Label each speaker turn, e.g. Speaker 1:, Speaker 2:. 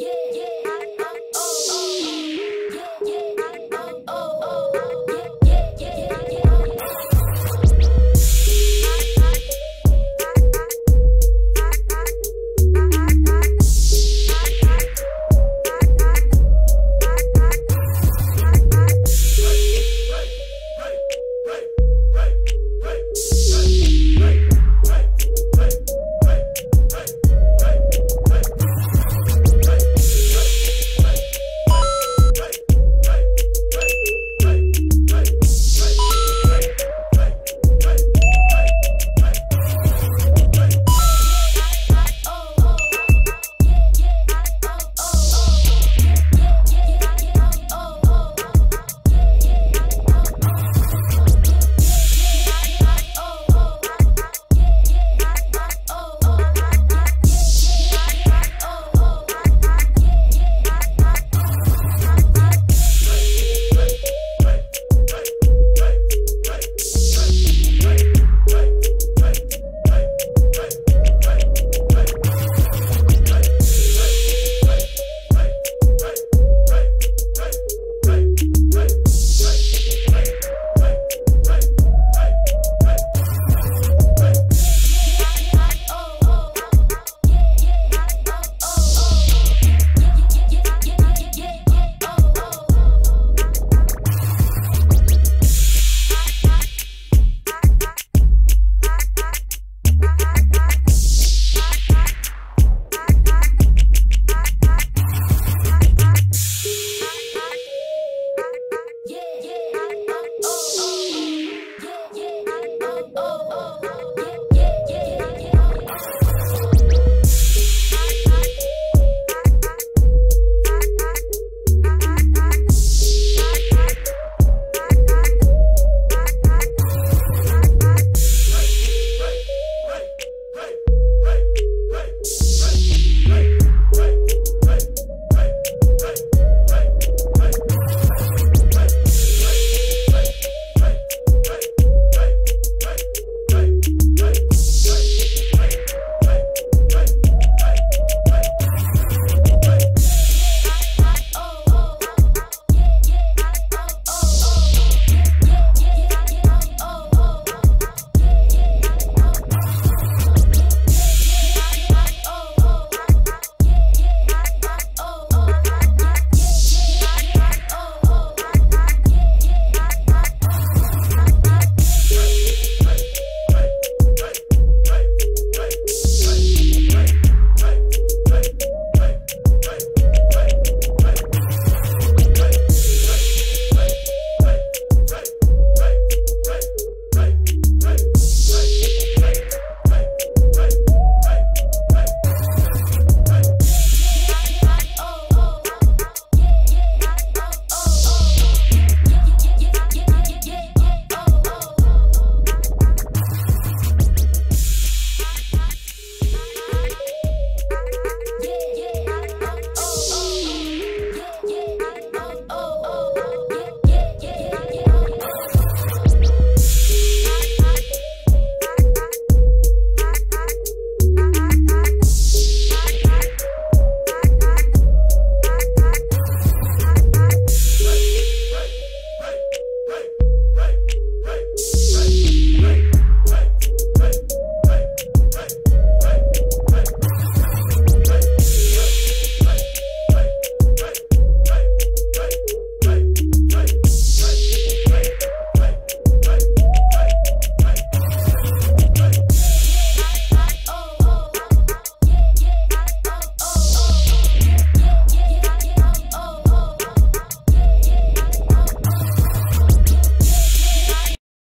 Speaker 1: Yeah.